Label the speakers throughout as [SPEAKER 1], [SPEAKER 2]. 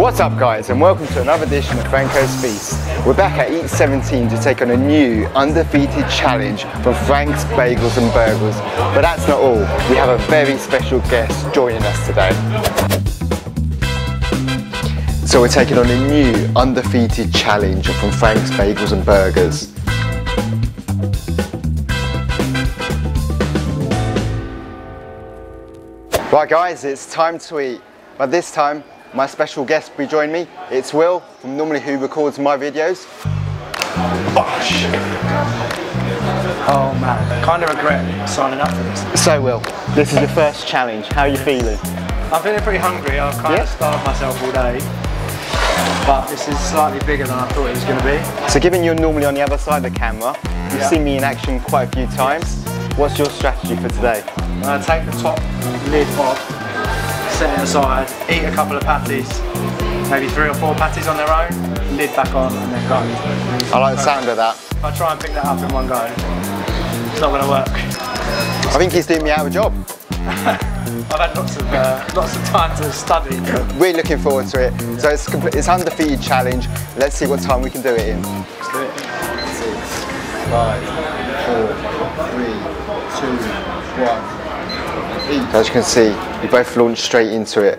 [SPEAKER 1] What's up guys and welcome to another edition of Franco's Feast. We're back at Eat 17 to take on a new undefeated challenge from Frank's Bagels and Burgers. But that's not all, we have a very special guest joining us today. So we're taking on a new undefeated challenge from Frank's Bagels and Burgers. Right guys, it's time to eat. But this time my special guest will be joining me. It's Will, from normally who records my videos. Oh, Bosh!
[SPEAKER 2] Oh man, kind of regret signing up for this.
[SPEAKER 1] So Will, this is your first challenge. How are you feeling?
[SPEAKER 2] I'm feeling pretty hungry. I've kind
[SPEAKER 1] Yeah?
[SPEAKER 2] of starved myself all day. But this is slightly bigger than I thought it was going to be.
[SPEAKER 1] So given you're normally on the other side of the camera, you've
[SPEAKER 2] Yeah.
[SPEAKER 1] seen me in action quite a few times. What's your strategy for today?
[SPEAKER 2] I'm going to take the top lid off, set it aside, eat a couple of patties, maybe three or four patties on their own, lid back on and then go.
[SPEAKER 1] I like the sound of that.
[SPEAKER 2] If I try and pick that up in one go, it's not going to work.
[SPEAKER 1] I think he's doing me out of a job.
[SPEAKER 2] I've had lots of, uh, lots of time to study.
[SPEAKER 1] We're looking forward to it. So it's complete, it's undefeated challenge. Let's see what time we can do it in.
[SPEAKER 2] Let's do it.
[SPEAKER 1] Six, five, four, three, two, one. As you can see, we both launched straight into it.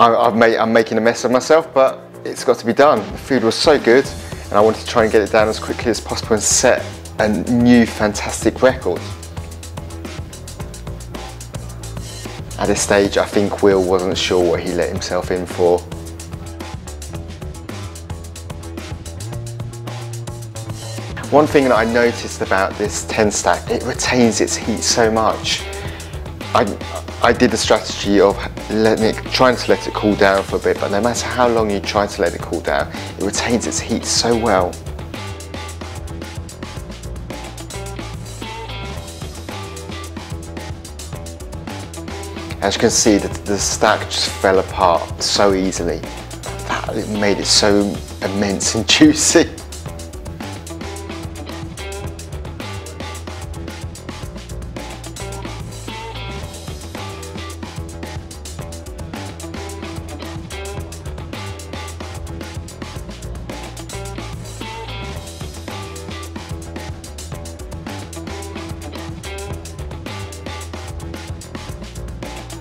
[SPEAKER 1] I, made, I'm making a mess of myself, but it's got to be done. The food was so good, and I wanted to try and get it down as quickly as possible and set a new fantastic record. At this stage, I think Will wasn't sure what he let himself in for. One thing that I noticed about this 10 stack, it retains its heat so much. I, I did the strategy of letting it, trying to let it cool down for a bit, but no matter how long you try to let it cool down, it retains its heat so well. As you can see, the, the stack just fell apart so easily. That made it so immense and juicy.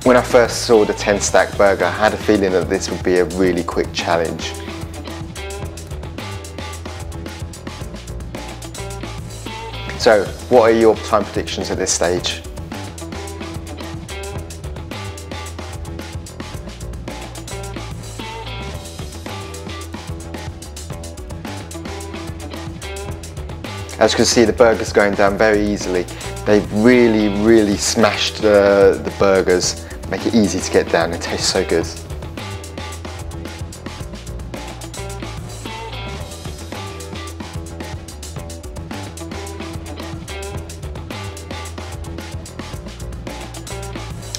[SPEAKER 1] When I first saw the 10 stack burger, I had a feeling that this would be a really quick challenge. So, what are your time predictions at this stage? As you can see, the burger's going down very easily. They've really, really smashed the, the burgers, make it easy to get down. It tastes so good.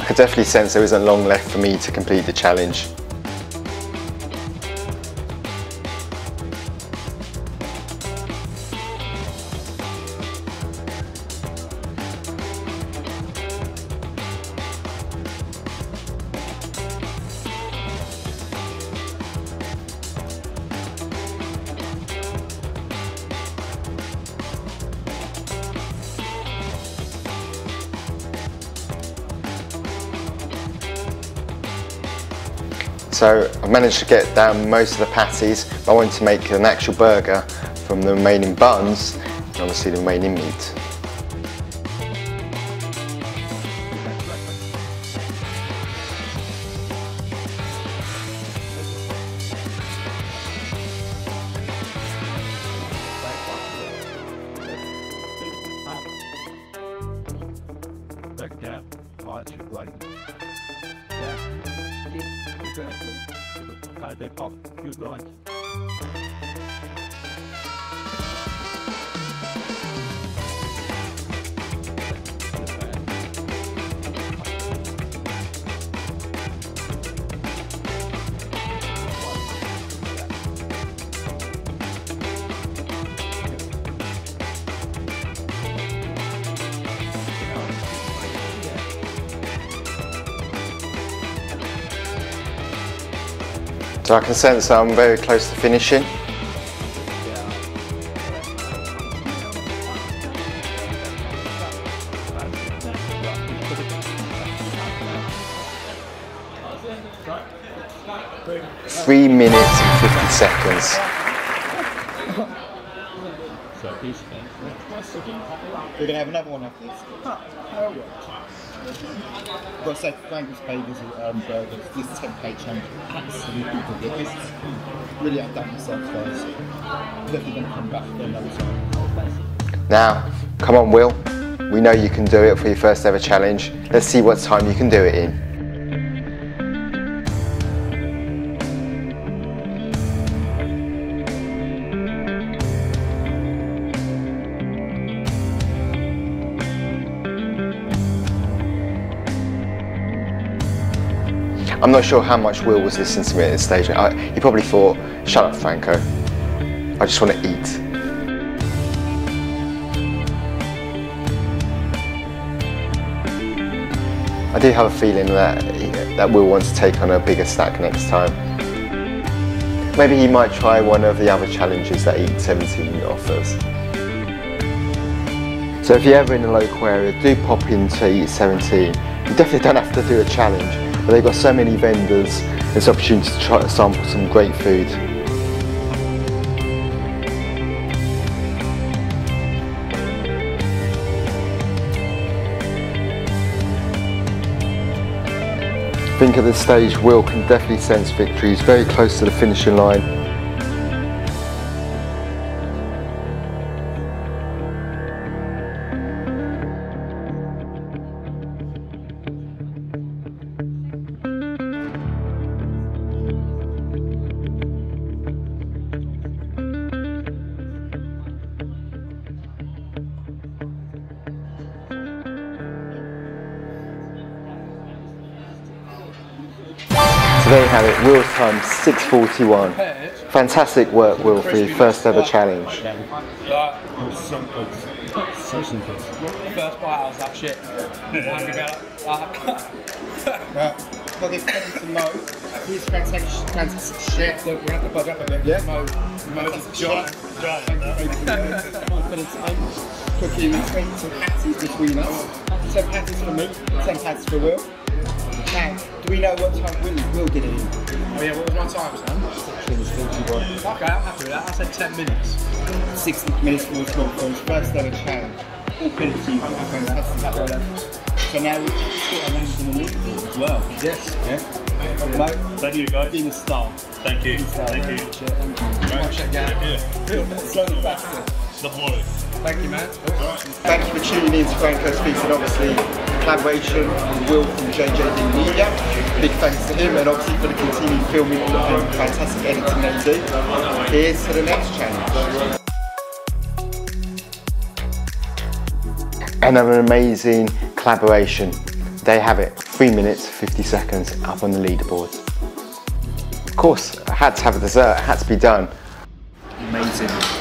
[SPEAKER 1] I could definitely sense there isn't long left for me to complete the challenge. So I've managed to get down most of the patties, but I wanted to make an actual burger from the remaining buns and obviously the remaining meat.
[SPEAKER 3] They pop. You going.
[SPEAKER 1] So I can sense that I'm very close to finishing. Three minutes and 50 seconds.
[SPEAKER 4] We're gonna have another one after this. To Frank's Bagels and Burgers, this 10 plate challenge, absolutely myself, guys. Definitely gonna come back another time.
[SPEAKER 1] Now, come on, Will. We know you can do it for your first ever challenge. Let's see what time you can do it in. I'm not sure how much Will was listening to me at this stage. I, he probably thought, shut up, Franco. I just want to eat. I do have a feeling that that Will wants to take on a bigger stack next time. Maybe he might try one of the other challenges that Eat 17 offers. So if you're ever in the local area, do pop into Eat 17. You definitely don't have to do a challenge, but they've got so many vendors, it's an opportunity to try to sample some great food. I think at this stage Will can definitely sense victory. He's very close to the finishing line. There you have it, Will's time 6.41. Fantastic work Will for your first ever challenge.
[SPEAKER 3] so simple.
[SPEAKER 2] First bite, I was shit.
[SPEAKER 4] Credit to Mo. He's fantastic,
[SPEAKER 2] going to have to bug up a bit.
[SPEAKER 4] Yeah.
[SPEAKER 2] Mo, Mo is
[SPEAKER 4] John, cooking 20 patties between us. 10 patties for me, 10 patties for Will. Now, do we know what time Will, Will did it in?
[SPEAKER 2] Oh yeah, what was my time, Sam?
[SPEAKER 4] It was 41.
[SPEAKER 2] Okay, I'm happy with that. I said 10 minutes.
[SPEAKER 4] 60 minutes for his for his first ever challenge. Credit fantastic. So now we've got a land in the leaderboard as well.
[SPEAKER 2] Yes.
[SPEAKER 4] Yeah. Mo,
[SPEAKER 3] Thank you, guys.
[SPEAKER 4] being a star.
[SPEAKER 3] Thank you. Thank you.
[SPEAKER 2] Right. Check out.
[SPEAKER 4] Slowly faster.
[SPEAKER 3] Nothing more.
[SPEAKER 2] Thank you, man.
[SPEAKER 4] Thank you for tuning in to Franco's Feasts and obviously collaboration with Will from JJD Media. Big thanks to him and obviously for the continued filming and fantastic editing they do. Here's to the next challenge.
[SPEAKER 1] And an amazing collaboration. They have it, 3 minutes 50 seconds up on the leaderboard. Of course, I had to have a dessert, it had to be done.
[SPEAKER 4] Amazing.